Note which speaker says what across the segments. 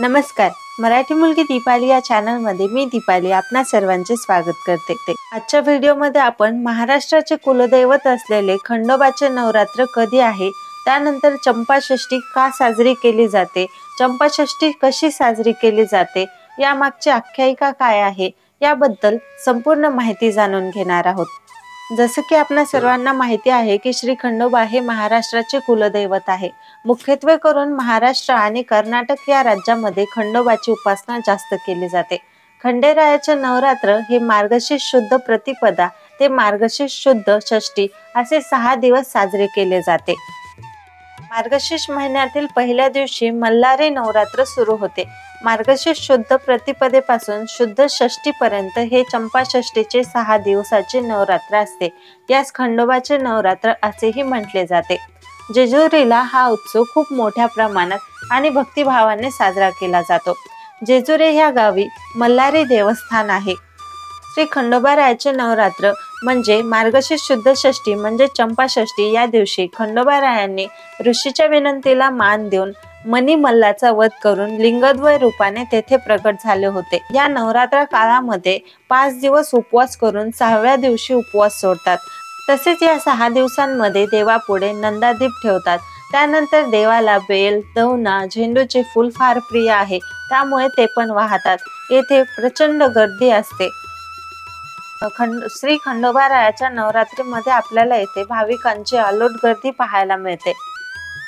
Speaker 1: नमस्कार. मराठी मुलगी दीपाली या चॅनलमध्ये मी दीपाली आपणा सर्वांचे स्वागत करते. ते आजच्या व्हिडिओमध्ये आपण महाराष्ट्राचे कुलदैवत असलेले खंडोबाचे नवरात्र कधी आहे? त्यानंतर चंपाषष्ठी का साजरी केली जाते? चंपाषष्ठी कशी साजरी केली जाते? यामागची आख्यायिका काय आहे? याबद्दल संपूर्ण माहिती जाणून घेणार आहोत. जसं की आपल्या सर्वांना माहिती आहे की श्री खंडोबा हे महाराष्ट्राचे कुलदैवत आहे. मुख्यत्वे करून महाराष्ट्र आणि कर्नाटक या राज्यामध्ये खंडोबाची उपासना जास्त केली जाते. खंडेरायाचे नवरात्र हे मार्गशीर्ष शुद्ध प्रतिपदा ते मार्गशीर्ष शुद्ध षष्टी असे सहा दिवस साजरे केले जाते. मार्गशीर्ष महिन्यातील पहिल्या दिवशी मल्हारी नवरात्र सुरू होते. मार्गशीर्ष शुद्ध प्रतिपदेपासून शुद्ध षष्टीपर्यंत हे चंपाषष्टीचे सहा दिवसाचे नवरात्र असते. यास खंडोबाचे नवरात्र असेही म्हटले जाते. जेजुरीला हा उत्सव खूप मोठ्या प्रमाणात आणि भक्तिभावाने साजरा केला जातो. जेजुरी ह्या गावी मल्हारी देवस्थान आहे. श्री खंडोबारायाचे नवरात्र म्हणजे मार्गशीर्ष शुद्ध षष्टी म्हणजे चंपाषष्ठी या दिवशी खंडोबारायांनी ऋषीच्या विनंतीला मान देऊन मनी मल्लाचा वध करून लिंगद्वय रूपाने तेथे प्रकट झाले होते. या नवरात्र काळामध्ये पाच दिवस उपवास करून सहाव्या दिवशी उपवास सोडतात. तसेच या सहा दिवसांमध्ये देवापुढे नंदादीप ठेवतात. त्यानंतर देवाला बेल दवना झेंडूचे फूल फार प्रिय आहे. त्यामुळे ते पण वाहतात. येथे प्रचंड गर्दी असते. खंड श्री खंडोबारायाच्या नवरात्रीमध्ये आपल्याला येथे भाविकांची अलोट गर्दी पाहायला मिळते.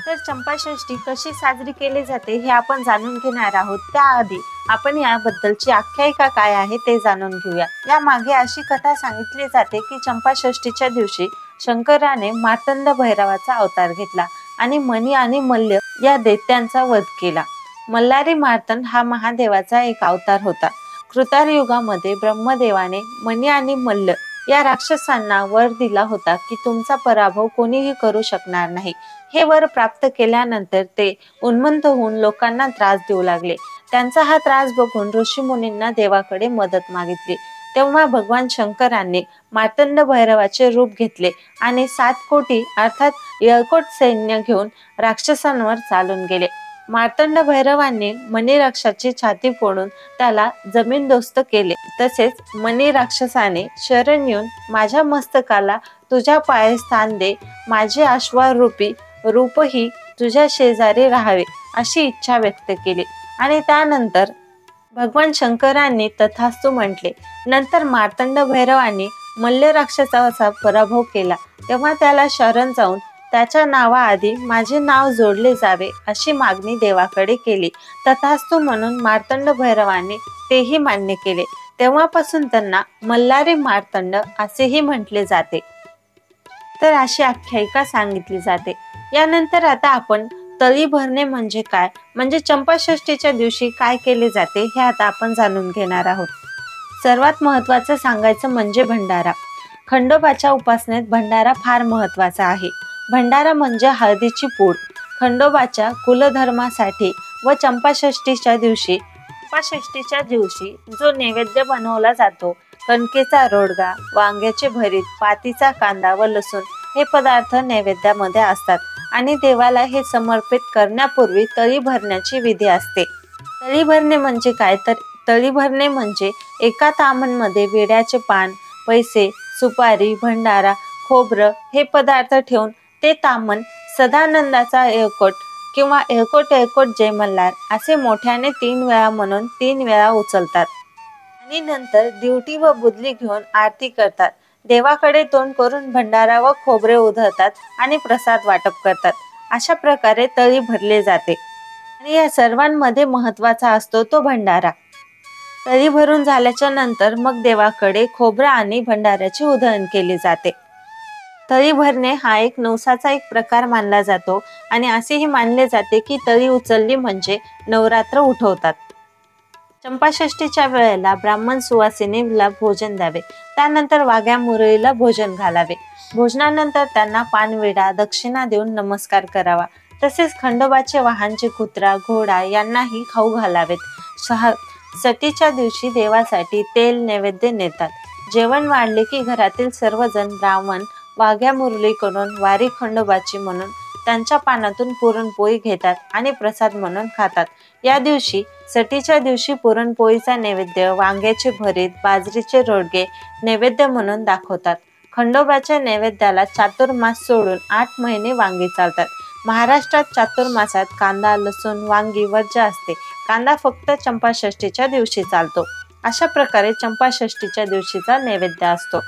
Speaker 1: तर चंपाषष्ठी कशी साजरी केली जाते हे आपण जाणून घेणार आहोत. त्याआधी आपण याबद्दलची आख्यायिका काय आहे ते जाणून घेऊया. या मागे अशी कथा सांगितली जाते की चंपाषष्ठीच्या दिवशी शंकराने मार्तंड भैरवाचा अवतार घेतला आणि मणी आणि मल्ल या दैत्यांचा वध केला. मल्हारी मार्तंड हा महादेवाचा एक अवतार होता. कृतार युगामध्ये ब्रह्मदेवाने मणी आणि मल्ल या राक्षसांना वर दिला होता की तुमचा पराभव कोणीही करू शकणार नाही. हे वर प्राप्त केल्यानंतर ते उन्मंत होऊन लोकांना त्रास देऊ लागले. त्यांचा हा त्रास बघून ऋषी मुनींना देवाकडे मदत मागितली. तेव्हा भगवान शंकरांनी मातंड भैरवाचे रूप घेतले आणि सात कोटी अर्थात यळकोट सैन्य घेऊन राक्षसांवर चालून गेले. मार्तंड भैरवांनी मणिराक्षाची छाती फोडून त्याला जमीनदोस्त केले. तसेच मणिराक्षसाने शरण येऊन माझ्या मस्तकाला तुझ्या पाय स्थान दे. माझे आश्वारूपी रूपही तुझ्या शेजारी राहावे अशी इच्छा व्यक्त केली. आणि त्यानंतर भगवान शंकरांनी तथास्तू म्हटले नंतर मार्तंड भैरवांनी मल्ल राक्षसाचा पराभव केला. तेव्हा त्याला शरण जाऊन त्याच्या नावाआधी माझे नाव जोडले जावे अशी मागणी देवाकडे केली. तथास्तू म्हणून मार्तंड भैरवाने तेही मान्य केले. तेव्हापासून त्यांना मल्हारी मार्तंड असेही म्हटले जाते. तर अशी आख्यायिका सांगितली जाते. यानंतर आता आपण तळी भरणे म्हणजे काय? म्हणजे चंपाषष्टीच्या दिवशी काय केले जाते हे आता आपण जाणून घेणार आहोत. सर्वात महत्वाचं सांगायचं म्हणजे भंडारा. खंडोबाच्या उपासनेत भंडारा फार महत्त्वाचा आहे. भंडारा म्हणजे हळदीची पूड. खंडोबाच्या कुलधर्मासाठी व चंपाषष्टीच्या दिवशी चंपाषष्टीच्या दिवशी जो नैवेद्य बनवला जातो कणकेचा रोडगा वांग्याचे भरीत पातीचा कांदा व लसूण हे पदार्थ नैवेद्यामध्ये असतात आणि देवाला हे समर्पित करण्यापूर्वी तळी भरण्याची विधी असते. तळी भरणे म्हणजे काय? तर तळी भरणे म्हणजे एका तामणमध्ये विड्याचे पान पैसे सुपारी भंडारा खोबरं हे पदार्थ ठेवून ते तामन सदानंदाचा एळकोट किंवा एळकोट एळकोट जय मल्हार असे मोठ्याने तीन वेळा म्हणून तीन वेळा उचलतात. आणि नंतर दिवटी व बुदली घेऊन आरती करतात. देवाकडे तोंड करून भंडारा व खोबरे उधळतात आणि प्रसाद वाटप करतात. अशा प्रकारे तळी भरले जाते. आणि या सर्वांमध्ये महत्त्वाचा असतो तो भंडारा. तळी भरून झाल्याच्यानंतर मग देवाकडे खोबरा आणि भंडाऱ्याची उधळण केली जाते. तळी भरणे हा एक नवसाचा एक प्रकार मानला जातो आणि असेही मानले जाते की तळी उचलली म्हणजे नवरात्र उठवतात. चंपाषष्टीच्या वेळेला ब्राह्मण सुवासिनीला भोजन द्यावे. त्यानंतर वाघ्या मुरळीला भोजन घालावे. भोजनानंतर त्यांना पानविडा दक्षिणा देऊन नमस्कार करावा. तसेच खंडोबाचे वाहनचे कुत्रा घोडा यांनाही खाऊ घालावेत. सहा सतीच्या दिवशी देवासाठी तेल नैवेद्य नेतात. जेवण वाढले की घरातील सर्वजण ब्राह्मण वाघ्या मुरली करून वारी खंडोबाची म्हणून त्यांच्या पानातून पुरणपोळी घेतात आणि प्रसाद म्हणून खातात. या दिवशी सटीच्या दिवशी पुरणपोळीचा नैवेद्य वांग्याचे भरीत बाजरीचे रोडगे नैवेद्य म्हणून दाखवतात. खंडोबाच्या नैवेद्याला चातुर्मास सोडून आठ महिने वांगी चालतात. महाराष्ट्रात चातुर्मासात कांदा लसूण वांगी वर्ज्य असते. कांदा फक्त चंपाषष्टीच्या दिवशी चालतो. अशा प्रकारे चंपाषष्टीच्या दिवशीचा नैवेद्य असतो.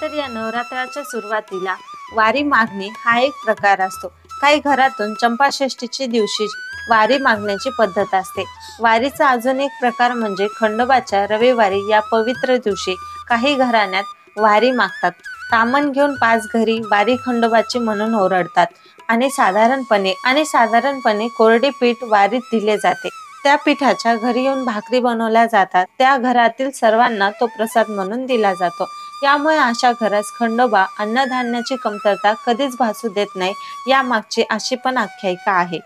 Speaker 1: त्यानंतर या नवरात्राच्या सुरुवातीला वारी मागणी हा एक प्रकार असतो. काही घरातून चंपाषष्टीच्या दिवशी वारी मागण्याची पद्धत असते. वारीचा अजून एक प्रकार म्हणजे खंडोबाच्या रविवारी या पवित्र दिवशी काही घराण्यात वारी मागतात. तामण घेऊन पाच घरी वारी खंडोबाची म्हणून ओरडतात आणि साधारणपणे आणि साधारणपणे कोरडे पीठ वारीत दिले जाते. त्या पिठाच्या घरी येऊन भाकरी बनवल्या जातात. त्या घरातील सर्वांना तो प्रसाद म्हणून दिला जातो. यामुळे अशा घरास खंडोबा अन्नधान्याची कमतरता कधीच भासू देत नाही यामागची अशी पण आख्यायिका आहे.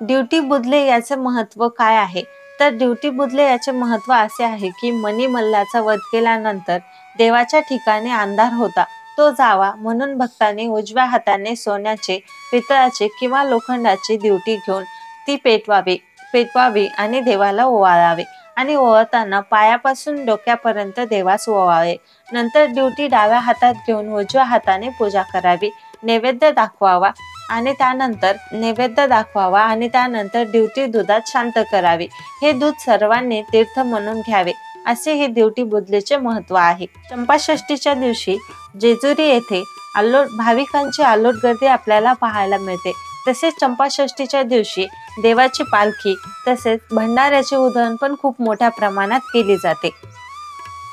Speaker 1: ड्युटी बुधले याचे महत्त्व काय आहे? तर ड्युटी बुधले याचे महत्त्व असे आहे की मनी मल्लाचा वध केल्यानंतर देवाच्या ठिकाणी अंधार होता. तो जावा म्हणून भक्तांनी उजव्या हाताने सोन्याचे पितळाचे किंवा लोखंडाची ड्युटी घेऊन ती पेटवावी पेटवावी आणि देवाला ओवाळावे. आणि ओवाळताना पायापासून डोक्यापर्यंत देवास ओवावे नंतर ड्युटी डाव्या हातात घेऊन उजव्या हाताने पूजा करावी. नैवेद्य दाखवावा आणि त्यानंतर नैवेद्य दाखवावा आणि त्यानंतर ड्युटी दुधात शांत करावी. हे दूध सर्वांनी तीर्थ म्हणून घ्यावे. असे हे ड्युटी बुधलेचे महत्त्व आहे. चंपाषष्टीच्या दिवशी जेजुरी येथे आलोट भाविकांची आलोट गर्दी आपल्याला पाहायला मिळते. तसेच चंपाषष्टीच्या दिवशी देवाची पालखी तसेच भंडाऱ्याचे उधळण पण खूप मोठ्या प्रमाणात केली जाते.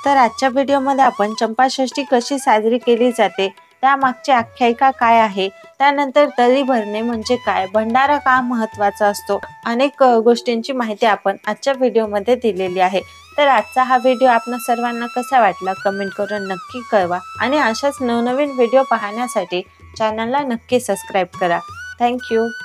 Speaker 1: तर आजच्या व्हिडिओमध्ये आपण चंपाषष्ठी कशी साजरी केली जाते त्यामागची आख्यायिका काय आहे त्यानंतर तळी भरणे म्हणजे काय भंडारा का महत्त्वाचा असतो अनेक गोष्टींची माहिती आपण आजच्या व्हिडिओमध्ये दिलेली आहे. तर आजचा हा व्हिडिओ आपण सर्वांना कसा वाटला कमेंट करून नक्की कळवा. आणि अशाच नवनवीन व्हिडिओ पाहण्यासाठी चॅनलला नक्की सबस्क्राईब करा. Thank you.